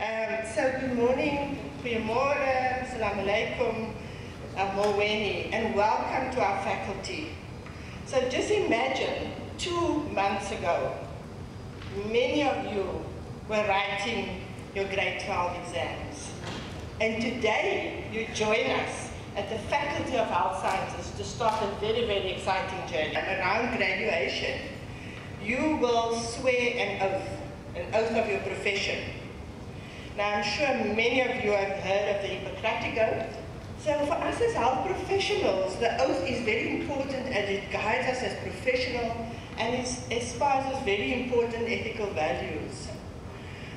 Um, so good morning, goeiemorgen, salam alaikum, Moweni, and welcome to our faculty. So just imagine, two months ago, many of you were writing your grade 12 exams. And today, you join us at the Faculty of Health Sciences to start a very, very exciting journey. And around graduation, you will swear an oath, an oath of your profession. Now, I'm sure many of you have heard of the Hippocratic Oath. So for us as health professionals, the oath is very important as it guides us as professionals and it espouses very important ethical values.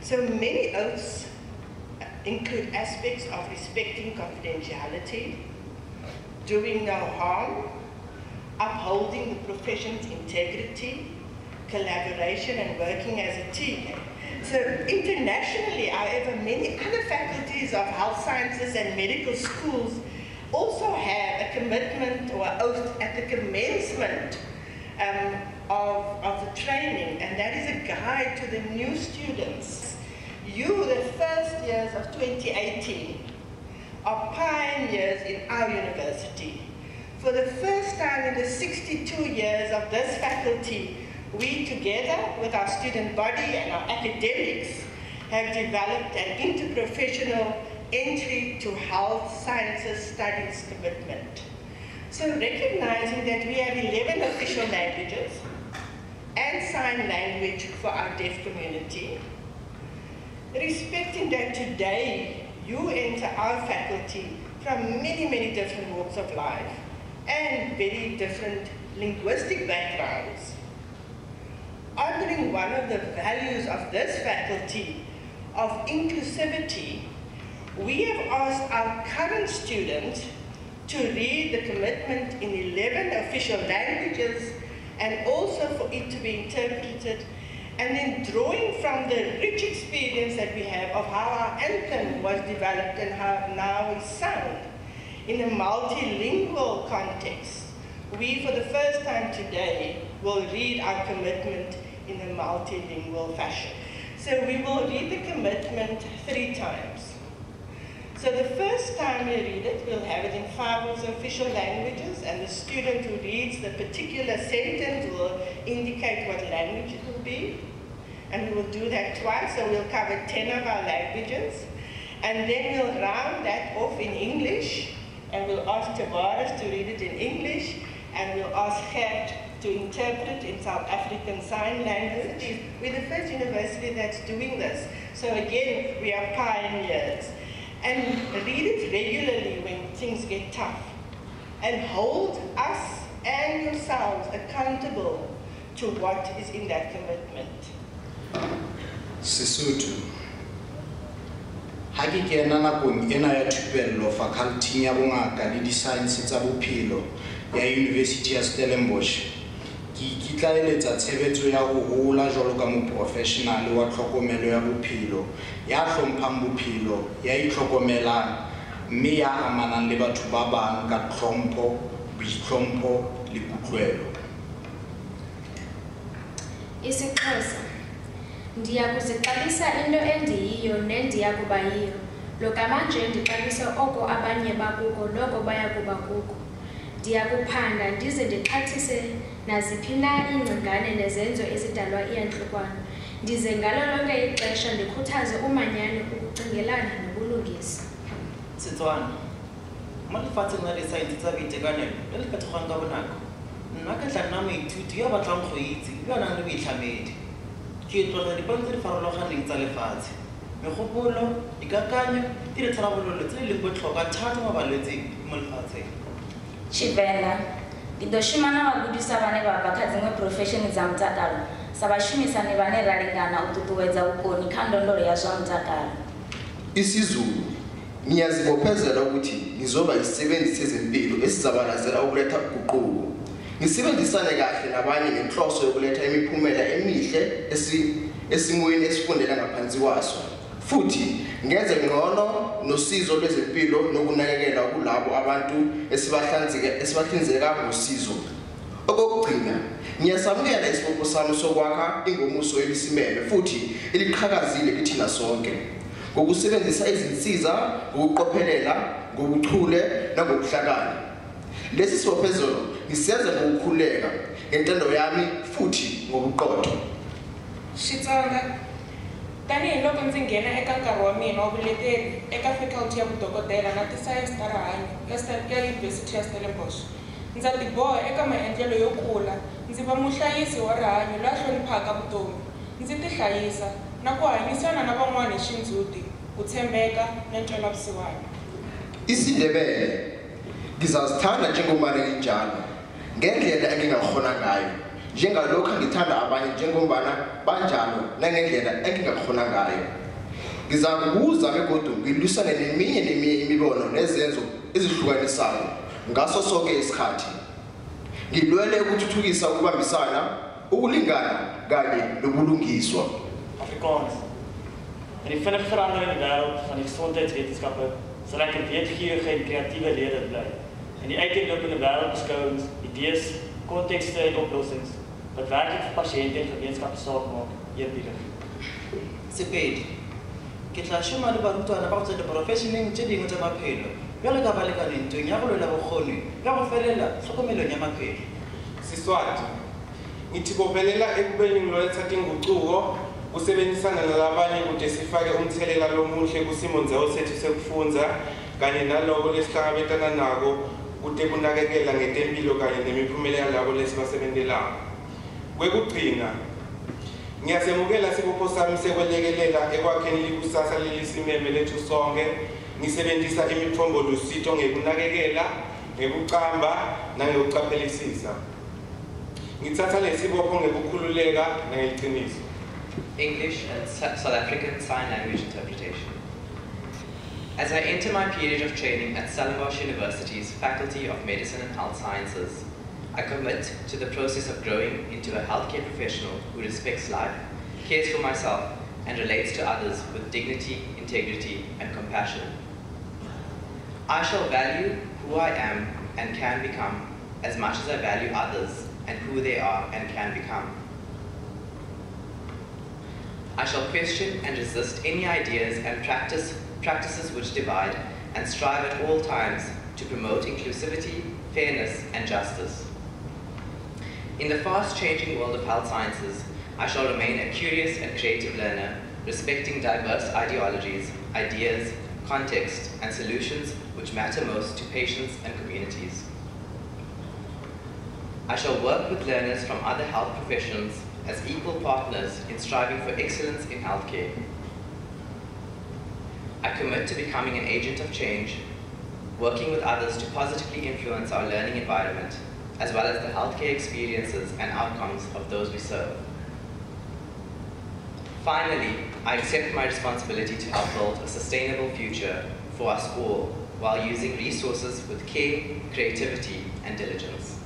So many oaths include aspects of respecting confidentiality, doing no harm, upholding the profession's integrity, collaboration and working as a team. So internationally, however, many other faculties of health sciences and medical schools also have a commitment or oath at the commencement um, of, of the training, and that is a guide to the new students. You, the first years of 2018, are pioneers in our university. For the first time in the 62 years of this faculty, we together with our student body and our academics have developed an interprofessional entry to health sciences studies commitment. So recognizing that we have 11 official languages and sign language for our deaf community, respecting that today you enter our faculty from many, many different walks of life and very different linguistic backgrounds, honoring one of the values of this faculty of inclusivity, we have asked our current students to read the commitment in 11 official languages and also for it to be interpreted and then drawing from the rich experience that we have of how our anthem was developed and how now is sung in a multilingual context, we for the first time today will read our commitment in a multilingual fashion. So we will read the commitment three times. So the first time we read it, we'll have it in five of the official languages, and the student who reads the particular sentence will indicate what language it will be. And we will do that twice, so we'll cover 10 of our languages. And then we'll round that off in English, and we'll ask Tavares to read it in English, and we'll ask Gert to interpret in South African Sign Language. We're the first university that's doing this. So again, we are pioneers. And read it regularly when things get tough. And hold us and yourselves accountable to what is in that commitment. Sesotho. Ha ke kena nakong ena ya thupello faculty ya bongaka le di-science tsa bophelo ya University ya Stellenbosch, ke ikitlaeletsa tshebetso ya ho hola jwalo ka moprofeshenale wa tlhokomelo ya bophelo ya hlomphang bophelo ya itlhokomelang mme ya amanang le batho ba bang ka tlhompho boitlhompho le kutlwelo. Isixhosa ndiyakuziqalisa into endiyiyo nendiya kuba yiyo. Lokamanje ndixabise oko abanye bakuko noko baya kuba kuko. Ndiyakuphanda ndize ndixhathise naziphi na iingcingane nezenzo ezidalwa iyantlukwano ndize ngalo lonke ixesha ndikhuthaze umanyano ukucingelana nobulungisa. Setswana mo lefatsheng la di-science tsa boitekanelo le le fetogang ka bonako. Nna ke tla nna moithuti yo a batlang go itse yo a nang le boitlhamedi. Ke tlotla dipontshe di farologaneng tsa lefatshe. Megopolo dikakanyo di le tharabololo tse di leng botlhokwa thata mo balwetseng mo lefatsheng. Tshivenḓa ndi ḓo shuma na vhagudiswa vhane vha bva kha dziṅwe phurofesheni dza mutakalo sa vhashumisani vhane ra lingana u ṱuṱuwedza vhukoni kha ndondolo ya zwa mutakalo. Isizulu ngiyazibophezela ukuthi ngizoba yisebenzisi sezempilo esizabalazela ukuletha uguquko. Ngisebenzisane kahle nabanye ngenhloso yokuletha imiphumela emihle esi- esimweni esifundela ngaphansi kwaso. Futhi ngenze ngcono nosizo lwezempilo nokunakekela kulabo abantu esibahlanzeka- esibahlinzeka ngosizo. Okokugcina ngiyasamukela isibopho sami sokwakha ingomuso elisimeme futhi eliqhakazile kithina sonke. Ngokusebenzisa izinsiza ngokuqophelela ngobuchule nangobuhlakani. Lesi sibophezelo ngisenza ngokukhuleka ngentando yami futhi ngobuqotho. Xitsonga tanihiloko ndzi nghena eka nkarhi wa mina wa vuleteri eka faculty ya vudokodela na tisayense ta rihanyo ya yunivhesiti ya stellenbosch ndza tiboha eka maendlelo yo kula ndzi va muhlayisi wa rihanyo loyi a hloniphaka vutomi ndzi tihlayisa na ku hanyisana na van'wana hi xindzhuti ku tshembeka na ntwelavusiwana. Isindebele ngizazithanda njengombana nginjalo ngendlela engingakhona ngayo njengalokhu ngithanda abanye njengombana banjalo nangendlela engingakhona ngayo ngizakubuza begodu ngilwisane neminye neminye imibono nezenzo ezihlukanisayo ngaso sonke isikhathi ngilwele ukuthuthukisa ukubambisana ukulingana kanye nobulungiswa Afrikaans. In die vinnig veranderende wêreld van die gesondheidswetenskappe sal ek 'n weetgierige en kreatiewe leier bly. In die uiteenlopende wêreldbeskouings, idees, kontekste en oplossings wat werklik vir pasiënte en gemeenskappe saak maak, eerbiedig. sepedi ke tla šoma le barutwana ba go tsa diporofešeneng tše dingwe tša maphelo bjale ka ba lekane ntweng ya go lwela bokgoni bja go felela tlhokomelong ya maphelo Siswati. Ngithi bophelela ekubeni ngiloletha tingucuko kusebenzisana nalabanye ukuze sifake umthelela lomuhle kusimondzawo sethu sekufundza kanye naloko lesihlangabetana nako kute kunakekela ngetempilo kanye nemiphumela yalabo lesibasebentelayo. Kwekugcina, ngiyasemukela sibopho sami sekwelekelela ekwakheni likusasa lelisimeme lethu sonke. Ngisebenzisa imitfombo lusito ngekunakekela ngekucamba nangekucaphelisisa ngithatha lesibopho ngekukhululeka English and South African Sign Language Interpretation. As I enter my period of training at Stellenbosch University's Faculty of Medicine and Health Sciences, I commit to the process of growing into a healthcare professional who respects life, cares for myself, and relates to others with dignity, integrity, and compassion. I shall value who I am and can become as much as I value others and who they are and can become. I shall question and resist any ideas and practice, practices which divide and strive at all times to promote inclusivity, fairness, and justice. In the fast changing world of health sciences, I shall remain a curious and creative learner, respecting diverse ideologies, ideas, context, and solutions which matter most to patients and communities. I shall work with learners from other health professions as equal partners in striving for excellence in healthcare. I commit to becoming an agent of change, working with others to positively influence our learning environment, as well as the healthcare experiences and outcomes of those we serve. Finally, I accept my responsibility to help build a sustainable future for us all while using resources with care, creativity, and diligence.